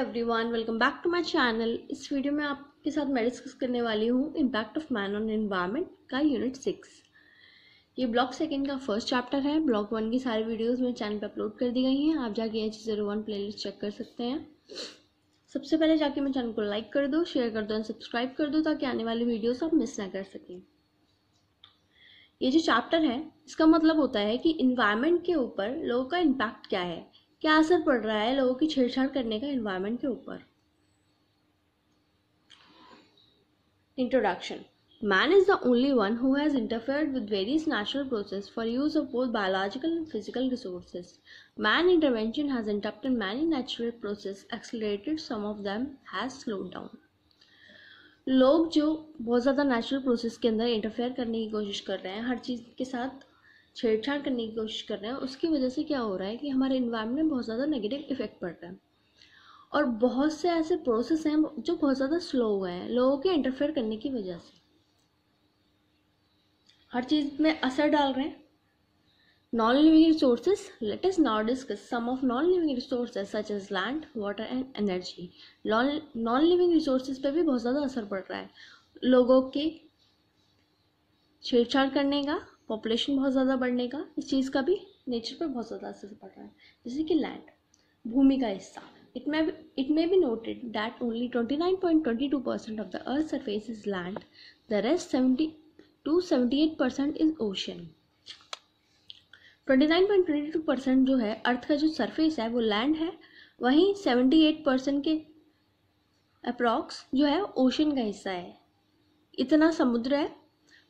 Everyone welcome back to my channel इस video में आपके साथ मैं डिस्कस करने वाली हूँ impact of man on environment का यूनिट सिक्स ये ब्लॉक सेकंड का फ़र्स्ट चैप्टर है। ब्लॉक वन की सारी वीडियोस मेरे चैनल पे अपलोड कर दी गई हैं। आप जाके H zero one play check कर सकते हैं। सबसे पहले जाके मेरे चैनल को लाइक कर दो शेयर कर दो एंड सब्सक्राइब कर दो ताकि आने वाली वीडियोज़ आप मिस ना कर सकें। ये जो चैप्टर है, इसका मतलब होता है कि इन्वायरमेंट के ऊपर लोगों का इम्पैक्ट क्या है? क्या असर पड़ रहा है लोगों की छेड़छाड़ करने का इन्वायरमेंट के ऊपर? Introduction man is the only one who has interfered with various natural process for use of both biological and physical resources man intervention has interrupted many natural process accelerated some of them has slowed down लोग जो बहुत ज़्यादा natural process के अंदर interfere करने की कोशिश कर रहे हैं, हर चीज़ के साथ छेड़छाड़ करने की कोशिश कर रहे हैं, उसकी वजह से क्या हो रहा है कि हमारे इन्वायरमेंट में बहुत ज़्यादा नेगेटिव इफ़ेक्ट पड़ रहा है। और बहुत से ऐसे प्रोसेस हैं जो बहुत ज़्यादा स्लो हुए हैं, लोगों के इंटरफेयर करने की वजह से। हर चीज़ में असर डाल रहे हैं। Non living resources let is now discuss some of non living resources such as land water and energy non living resources पे भी बहुत ज़्यादा असर पड़ रहा है। लोगों के छेड़छाड़ करने का पॉपुलेशन बहुत ज़्यादा बढ़ने का, इस चीज़ का भी नेचर पर बहुत ज़्यादा असर पड़ रहा है। जैसे कि लैंड भूमि का हिस्सा। It may it may be noted that only twenty nine point twenty two percent of the earth surface is land the rest seventy two seventy eight percent is ocean twenty nine point twenty two percent जो है अर्थ का जो surface है, वो land है। वहीं seventy eight percent के approx जो है ओशन का हिस्सा है। इतना समुद्र है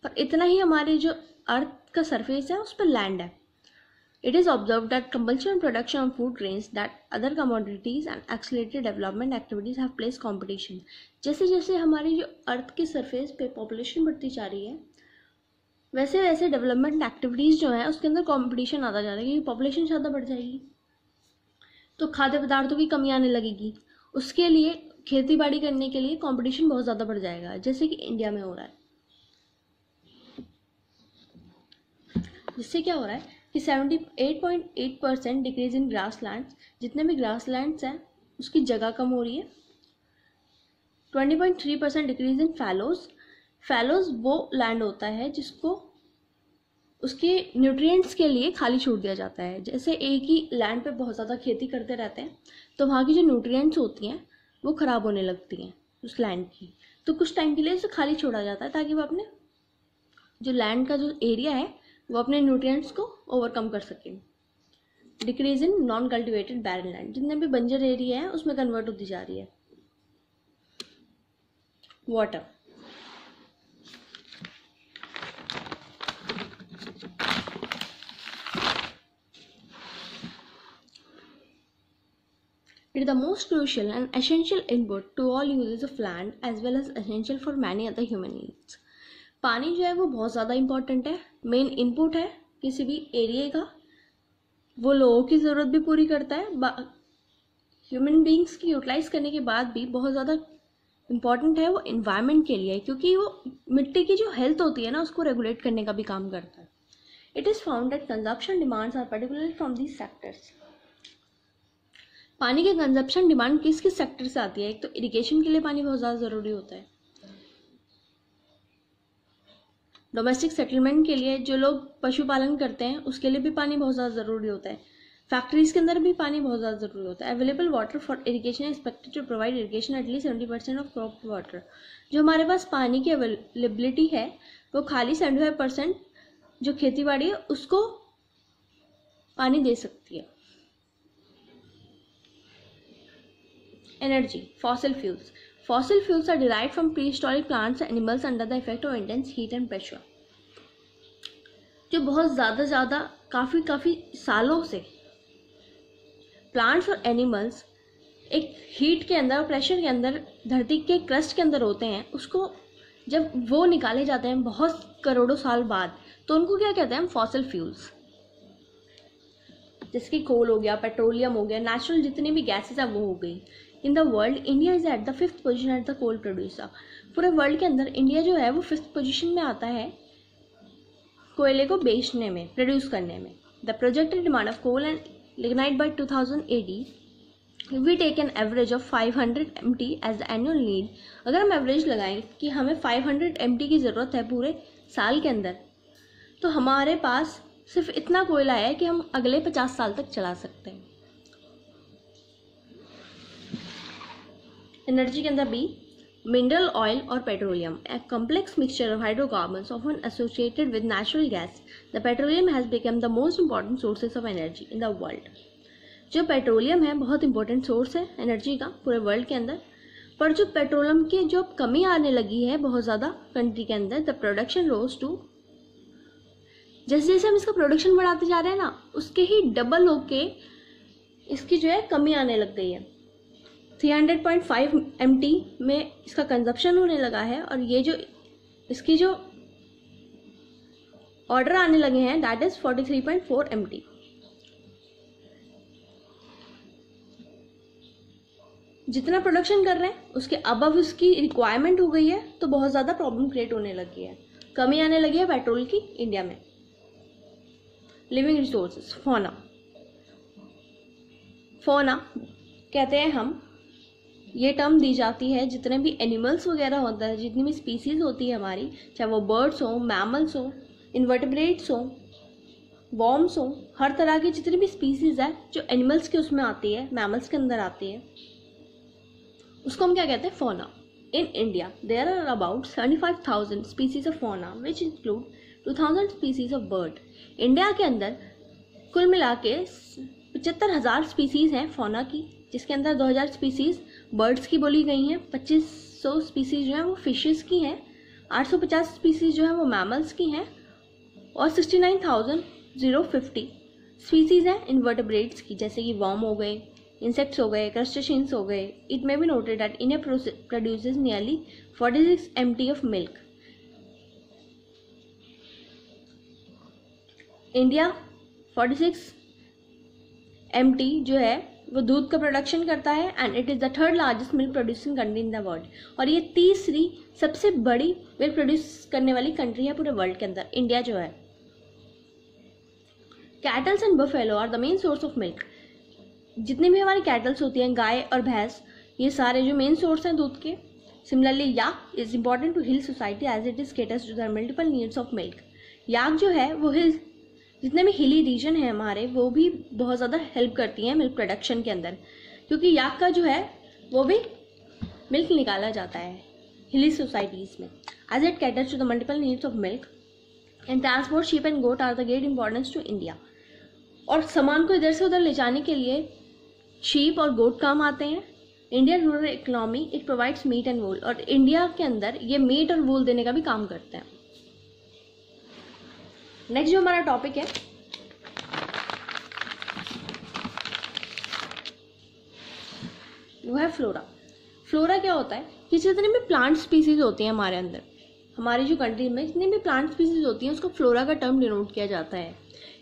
पर इतना ही हमारे जो अर्थ का सरफेस है, उस पर लैंड है। It is observe that compulsion production of food grains that other commodities and accelerated development activities have place competition जैसे जैसे हमारी जो अर्थ के सरफेस पे पॉपुलेशन बढ़ती जा रही है, वैसे वैसे डेवलपमेंट एक्टिविटीज़ जो है, उसके अंदर कॉम्पिटिशन आता जा रहा है, क्योंकि पॉपुलेशन ज़्यादा बढ़ जाएगी। तो खाद्य पदार्थों की कमी आने लगेगी। उसके लिए खेती बाड़ी करने के लिए कंपटीशन बहुत ज़्यादा बढ़ जाएगा, जैसे कि इंडिया में हो रहा है। जिससे क्या हो रहा है कि seventy eight point eight percent decrease in grass land जितने भी ग्रास लैंड्स हैं, उसकी जगह कम हो रही है। Twenty point three percent decrease in fallows fallows वो लैंड होता है जिसको उसके न्यूट्रिएंट्स के लिए खाली छोड़ दिया जाता है। जैसे एक ही लैंड पे बहुत ज़्यादा खेती करते रहते हैं तो वहाँ की जो न्यूट्रिएंट्स होती हैं, वो ख़राब होने लगती हैं उस लैंड की। तो कुछ टाइम के लिए उसे खाली छोड़ा जाता है ताकि वो अपने जो लैंड का जो एरिया है वो अपने न्यूट्रिएंट्स को ओवरकम कर सकें। Decrease in non cultivated bare land जितने भी बंजर एरिया है, उसमें कन्वर्ट होती जा रही है। Water it the most crucial and essential input to all usages of land as well as essential for many other human needs पानी जो है वो बहुत ज़्यादा इंपॉर्टेंट है मेन इनपुट है किसी भी एरिए का। वो लोगों की ज़रूरत भी पूरी करता है। ह्यूमन बींग्स की यूटिलाइज करने के बाद भी बहुत ज़्यादा इंपॉर्टेंट है वो इन्वायरमेंट के लिए, क्योंकि वो मिट्टी की जो हेल्थ होती है ना, उसको रेगुलेट करने का भी काम करता है। It is found that consumption demands are particularly from these sectors पानी के कंजप्शन डिमांड किस किस सेक्टर से आती है? एक तो इरिगेशन के लिए पानी बहुत ज़्यादा ज़रूरी होता है। डोमेस्टिक सेटलमेंट के लिए जो लोग पशुपालन करते हैं, उसके लिए भी पानी बहुत ज़्यादा ज़रूरी होता है। फैक्ट्रीज के अंदर भी पानी बहुत ज़्यादा ज़रूरी होता है। Available water for irrigation expected to provide irrigation at least seventy percent of crop water जो हमारे पास पानी की अवेलेबिलिटी है, वो खाली सेवेंटी फाइव परसेंट जो खेती बाड़ी है, उसको पानी दे सकती है। Energy fossil fuels Fossil fuels are derived from prehistoric plants and animals under the effect of intense heat and pressure. जो बहुत ज़्यादा ज़्यादा काफ़ी काफ़ी सालों से प्लांट्स और एनिमल्स एक हीट के अंदर और प्रेशर के अंदर, धरती के क्रस्ट के अंदर होते हैं, उसको जब वो निकाले जाते हैं बहुत करोड़ों साल बाद तो उनको क्या कहते हैं हम फॉसिल फ्यूल्स जैसे कि कोल हो गया पेट्रोलियम हो गया नेचुरल जितनी भी गैसेस है वो हो गई in the world, India is at the fifth position at the coal producer. पूरे वर्ल्ड के अंदर इंडिया जो है, वो फिफ्थ पोजिशन में आता है कोयले को बेचने में प्रोड्यूस करने में। The projected demand of coal and lignite by two thousand eighty we take an average of 500 hundred M T as the annual need अगर हम एवरेज लगाएँ कि हमें 500 हंड्रेड एम टी की ज़रूरत है पूरे साल के अंदर तो हमारे पास सिर्फ़ इतना कोयला है कि हम अगले पचास साल तक चला सकते हैं। एनर्जी के अंदर बी मिनरल ऑयल और petroleum a complex mixture of hydrocarbon often associated with natural gas the petroleum has become the most important sources of energy in the world जो पेट्रोलियम है, बहुत इंपॉर्टेंट सोर्स है energy का पूरे world के अंदर. पर जो पेट्रोलियम की जो कमी आने लगी है बहुत ज़्यादा कंट्री के अंदर द प्रोडक्शन रोज टू जैसे जैसे हम इसका प्रोडक्शन बढ़ाते जा रहे हैं ना, उसके ही डबल होके इसकी जो है कमी आने लग गई है. 300.5 टी में इसका कंजप्शन होने लगा है और ये जो, इसकी जो ऑर्डर आने लगे हैं दैट इज़ 43.4 टी जितना प्रोडक्शन कर रहे हैं, उसके अब उसकी रिक्वायरमेंट हो गई है तो बहुत ज़्यादा प्रॉब्लम क्रिएट होने लगी है। कमी आने लगी है पेट्रोल की इंडिया में। लिविंग रिसोर्सेज फोना फोना कहते हैं हम ये टर्म दी जाती है, जितने भी एनिमल्स वगैरह होता है, जितनी भी स्पीसीज होती है हमारी, चाहे वो बर्ड्स हों मैमल्स हों इन्वर्टिब्रेट्स हों वॉर्म्स हों, हर तरह की जितनी भी स्पीसीज है, जो एनिमल्स के उसमें आती है मैमल्स के अंदर आती है, उसको हम क्या कहते हैं? Fauna in India there are about seventy five thousand species of fauna which include two thousand species of bird India के अंदर, कुल मिला के पचहत्तर हज़ार स्पीसीज़ हैं फोना की, जिसके अंदर दो हज़ार स्पीसीज़ बर्ड्स की बोली गई हैं, पच्चीस सौ स्पीसीज़ जो हैं, वो फिशेज़ की हैं, आठ सौ पचास स्पीसीज़ जो हैं, वो मैमल्स की हैं, और sixty nine thousand zero fifty species हैं इन्वर्टेब्रेट्स की, जैसे कि वॉम हो गए इंसेक्ट्स हो गए क्रस्टेशियंस हो गए। It may be noted that in produces nearly 46 mt of milk India 46 mt जो है वो दूध का प्रोडक्शन करता है and it is the third largest milk producing country in the world और ये तीसरी सबसे बड़ी मिल्क प्रोड्यूस करने वाली कंट्री है पूरे वर्ल्ड के अंदर इंडिया जो है। Cattles and buffalo are the main source of milk जितने भी हमारी कैटल्स होती हैं, गाय और भैंस, ये सारे जो मेन सोर्स हैं दूध के। Similarly yak is important to hill society as it is caters to their multiple needs of milk yak जो है, वो हिल जितने भी हिली रीजन है हमारे, वो भी बहुत ज़्यादा हेल्प करती हैं मिल्क प्रोडक्शन के अंदर। क्योंकि याक का जो है, वो भी मिल्क निकाला जाता है हिली सोसाइटीज़ में। As it caters to the multiple needs of milk and transport sheep and goat are the great importance to India और सामान को इधर से उधर ले जाने के लिए शीप और गोट काम आते हैं। Indian rural economy it provides meat and wool और इंडिया के अंदर ये मीट और वूल देने का भी काम करते हैं। नेक्स्ट जो हमारा टॉपिक है, वो है फ्लोरा फ्लोरा क्या होता है? कि जितने भी प्लांट स्पीसीज होती हैं हमारे अंदर, हमारी जो कंट्री में जितनी भी प्लांट स्पीसीज होती हैं, उसको फ्लोरा का टर्म डिनोट किया जाता है.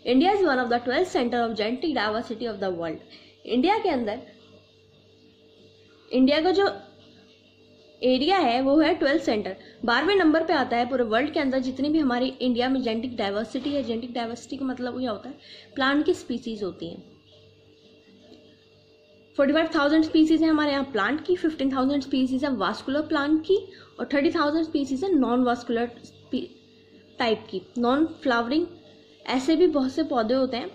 India is one of the twelfth centre of genetic diversity of the world India के अंदर इंडिया का जो एरिया है, वो है ट्वेल्थ सेंटर। बारहवें नंबर पे आता है पूरे वर्ल्ड के अंदर जितनी भी हमारी इंडिया में जेनेटिक डाइवर्सिटी है, जेनेटिक डाइवर्सिटी का मतलब यह होता है? प्लांट की स्पीसीज होती हैं। फोर्टी फाइव थाउज़ेंड स्पीसीज है हमारे यहाँ प्लांट की फिफ्टीन थाउज़ेंड स्पीसीज है वास्कुलर प्लांट की, और थर्टी थाउज़ेंड स्पीसीज है नॉन वास्कुलर टाइप की। नॉन फ्लावरिंग ऐसे भी बहुत से पौधे होते हैं,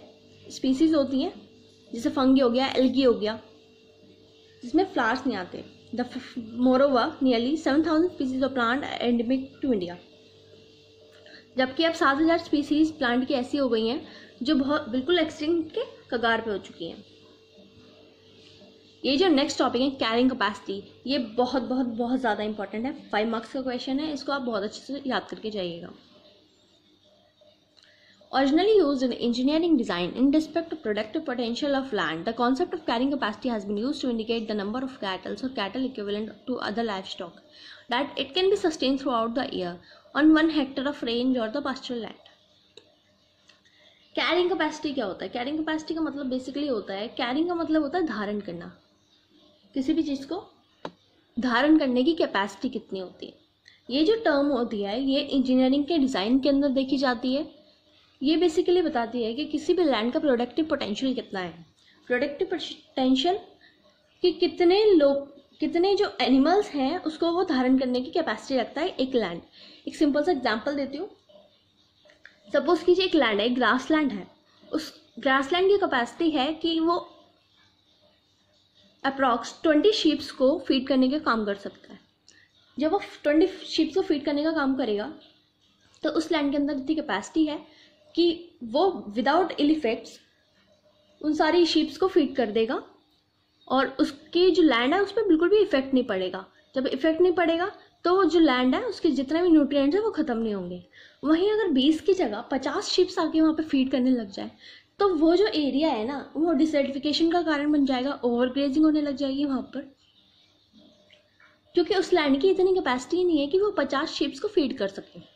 स्पीसीज होती हैं, जैसे फंगी हो गया, एल्गी हो गया, जिसमें फ्लावर्स नहीं आते। The moreover nearly seven thousand species of plant endemic to India जबकि अब सात हज़ार स्पीसीज प्लांट की ऐसी हो गई हैं, जो बहुत, बिल्कुल एक्सटिंक्ट के कगार पे हो चुकी हैं। ये जो नेक्स्ट टॉपिक है कैरिंग कैपेसिटी ये बहुत बहुत बहुत ज़्यादा इंपॉर्टेंट है। फाइव मार्क्स का क्वेश्चन है, इसको आप बहुत अच्छे से याद करके जाइएगा। Originally used in engineering design in respect to productive potential of land, the concept of carrying capacity has been used to indicate the number of cattle or cattle equivalent to other livestock that it can be sustained throughout the year on one hectare of range or the pastoral land. Carrying capacity क्या होता है carrying capacity का मतलब basically होता है carrying का मतलब होता है धारण करना किसी भी चीज़ को धारण करने की कैपेसिटी कितनी होती है ये जो टर्म होती है ये इंजीनियरिंग के डिज़ाइन के अंदर देखी जाती है ये बेसिकली बताती है कि किसी भी लैंड का प्रोडक्टिव पोटेंशियल कितना है। प्रोडक्टिव पोटेंशियल कि कितने लोग, कितने जो एनिमल्स हैं, उसको वो धारण करने की कैपेसिटी रखता है एक लैंड एक सिंपल सा एग्जांपल देती हूँ। सपोज़ कीजिए एक लैंड है, एक ग्रास लैंड है। उस ग्रास लैंड की कैपेसिटी है कि वो अप्रॉक्स ट्वेंटी शीप्स को फ़ीड करने का काम कर सकता है। जब वो ट्वेंटी शीप्स को फ़ीड करने का काम करेगा तो उस लैंड के अंदर जितनी कैपेसिटी है कि वो विदाउट इलिफेक्ट्स उन सारी शीप्स को फ़ीड कर देगा और उसकी जो लैंड है उस पर बिल्कुल भी इफ़ेक्ट नहीं पड़ेगा। जब इफ़ेक्ट नहीं पड़ेगा तो जो लैंड है, उसके जितने भी न्यूट्रिएंट्स है, वो ख़त्म नहीं होंगे। वहीं अगर बीस की जगह पचास शिप्स आके वहाँ पे फ़ीड करने लग जाए तो वो जो एरिया है ना, वो डिसर्टिफिकेशन का कारण बन जाएगा ओवर ग्रेजिंग होने लग जाएगी वहाँ पर। क्योंकि उस लैंड की इतनी कैपेसिटी नहीं है कि वो पचास शिप्स को फ़ीड कर सके।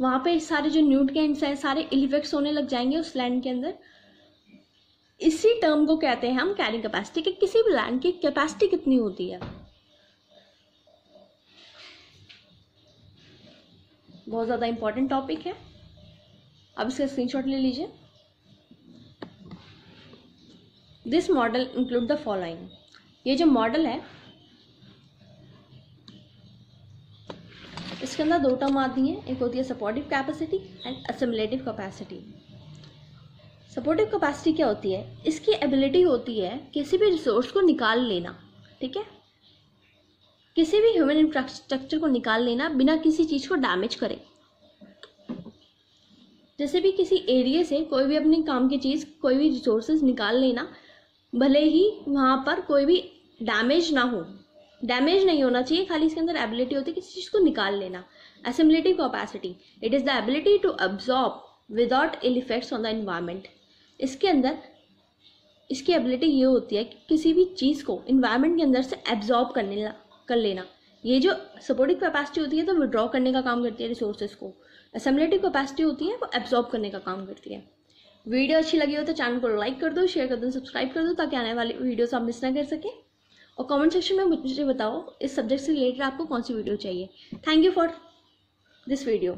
वहाँ पे सारे जो न्यूट्रिएंट्स हैं, सारे इलिफेक्ट्स होने लग जाएँगे उस लैंड के अंदर। इसी टर्म को कहते हैं हम कैरिंग कैपेसिटी कि। किसी भी लैंड की कैपेसिटी कितनी होती है? बहुत ज़्यादा इंपॉर्टेंट टॉपिक है। अब इसका स्क्रीनशॉट ले लीजिए। This model include the following ये जो मॉडल है इसके अंदर दो टर्म आती हैं, एक होती है supportive capacity and assimilative capacity supportive capacity क्या होती है? इसकी एबिलिटी होती है किसी भी रिसोर्स को निकाल लेना, ठीक है? किसी भी ह्यूमन इंफ्रास्ट्रक्चर को निकाल लेना बिना किसी चीज़ को डैमेज करे। जैसे भी किसी एरिए से कोई भी अपने काम की चीज़, कोई भी रिसोर्सेज निकाल लेना, भले ही वहाँ पर कोई भी डैमेज ना हो डैमेज नहीं होना चाहिए, खाली इसके अंदर एबिलिटी होती है किसी चीज़ को निकाल लेना। Assimilative capacity it is the ability to absorb without ill effects on the environment इसके अंदर, इसकी एबिलिटी ये होती है कि किसी भी चीज़ को इन्वायरमेंट के अंदर से एब्जॉर्ब करने कर लेना। ये जो सपोर्टिव कैपेसिटी होती है तो विड्रॉ करने का काम करती है रिसोर्सेज को। एसिमुलेटिव कैपेसिटी होती है, वो एब्जॉर्ब करने का काम करती है। वीडियो अच्छी लगी हो तो चैनल को लाइक कर दो शेयर कर दो सब्सक्राइब कर दो ताकि आने वाली वीडियोस आप मिस ना कर सकें। और कमेंट सेक्शन में मुझे बताओ इस सब्जेक्ट से रिलेटेड आपको कौन सी वीडियो चाहिए? Thank you for this video